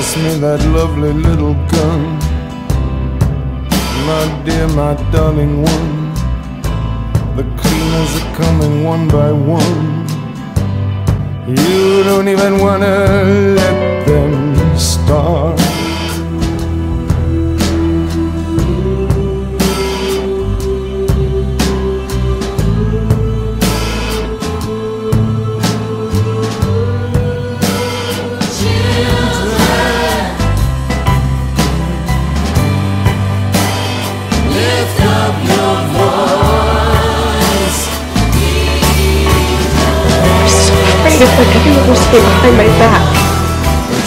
pass me that lovely little gun. My dear, my darling one. The cleaners are coming one by one. You don't even wanna let them start. Like everyone was stay behind my back.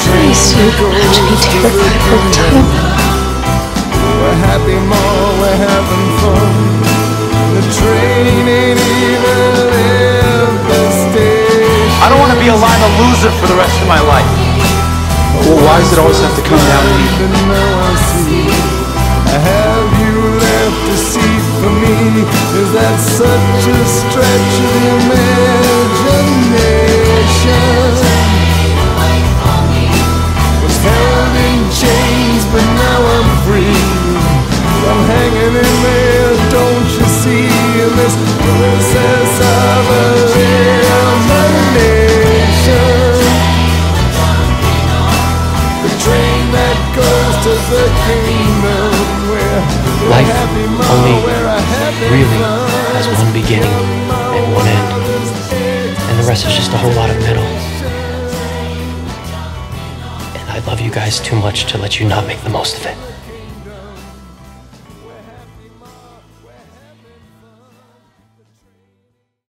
Please, you have to be terrified all the time. We're happy more, we're having fun. The train ain't even left the station. I don't want to be a Lima loser for the rest of my life. Well, why does it always have to come down to me? Even now I see. Have you left a seat for me? Is that such a stretch Life only really has one beginning and one end, and the rest is just a whole lot of middle. And I love you guys too much to let you not make the most of it.